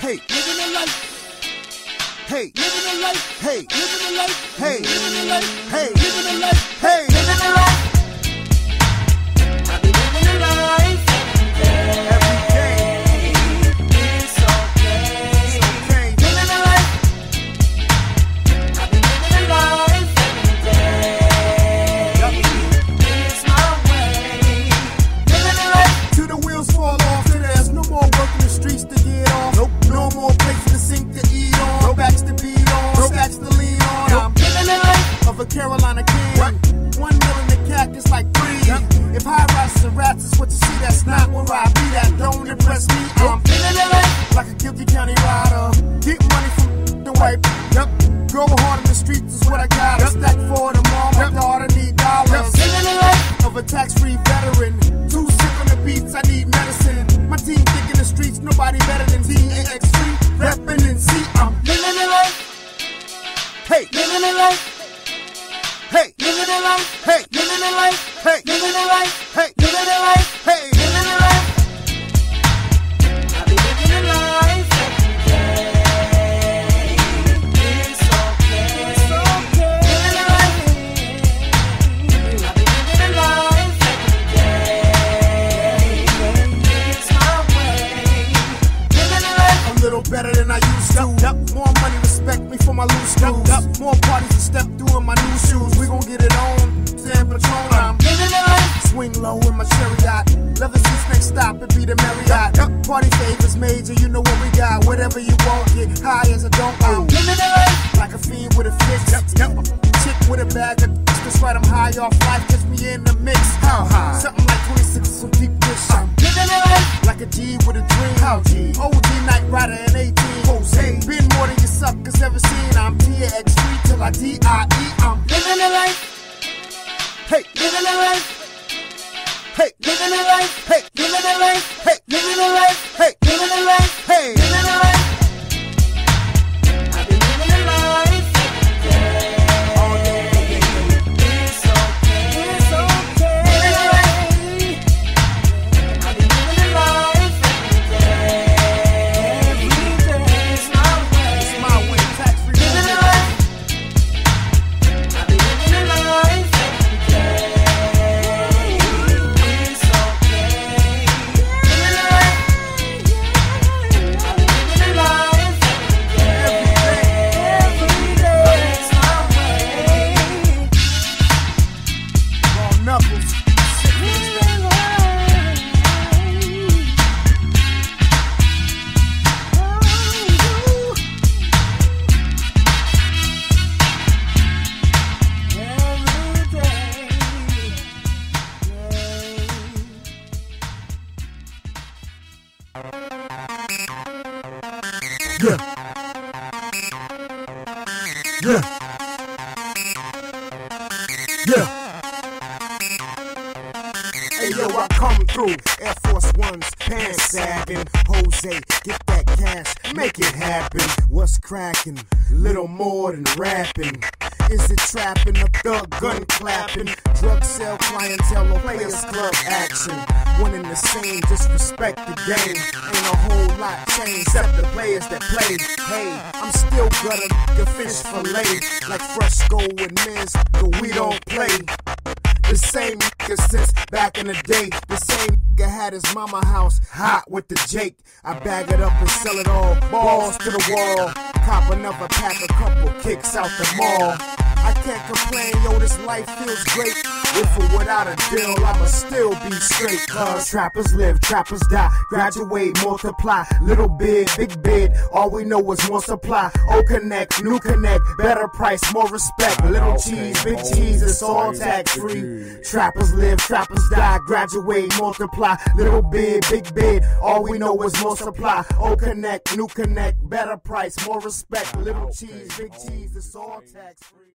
hey, living a life. Hey, living a life. Hey, living a life. Hey, living a life. Hey, living a life. Life. hey, Living a life. hey, Living a life. hey, Living More parties to step through in my new shoes. We gon' get it on. San Patron, I'm Living a life. swing low in my chariot. Leather seats next stop, it be the Marriott. Party favors major, you know what we got. Whatever you want, get high as a don't own. Living a life. Like a fiend with a fix. Chick with a bag of that's right, I'm high off life, catch me in the mix. How high? Something like 26 some deep dish. Uh. I'm Living life. like a G with a dream. How G? OG Knight Rider and 18. Jose. Been Living a life. hey, Living a life. hey, Living a life. hey, Living a life. Yeah. Yeah. Yeah. Hey yo, I come through. Air Force Ones, pants sagging. Jose, get that cash, make it happen. What's cracking? Little more than rapping. Is it trapping? A thug gun clapping. Drug sale clientele or players club action. One in the same, disrespect the game. Ain't a whole lot changed except the players that played. Hey, I'm still gutter, the fish fillet. Like Fresco and Miz, but we don't play. The same nigga since back in the day. The same nigga had his mama house hot with the Jake. I bag it up and sell it all. Balls to the wall. Cop another pack, a couple kicks out the mall. I can't complain, yo, this life feels great. With or without a deal, I'ma still be straight. Cause trappers live, trappers die. Graduate, multiply. Little bid, big bid. All we know is more supply. Old connect, new connect. Better price, more respect. Little cheese, big cheese, it's all tax free. Trappers live, trappers die. Graduate, multiply. Little bid, big bid. All we know is more supply. Old connect, new connect. Better price, more respect. Little cheese, big cheese, it's all tax free.